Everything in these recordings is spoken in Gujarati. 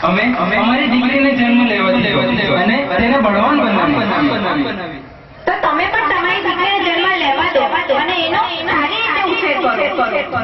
થેન્ક યુ અમે અમે અમારી દીકરીને જન્મ લેવા દીધો અને તેને બળવાન બનાવી તો તમે પણ તમારી દીકરીને જન્મ લેવા દો અને એનો સારી રીતે ઉછેર કરો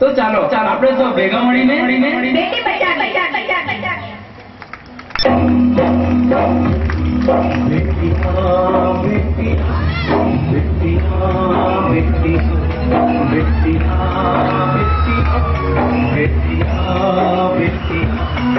તો ચાલો ચાલો આપણે તો ભેગા મળીને મળીને બેટી બચાવી बेटी हाँ बेटी बेटी हाँ बेटी बेटी हाँ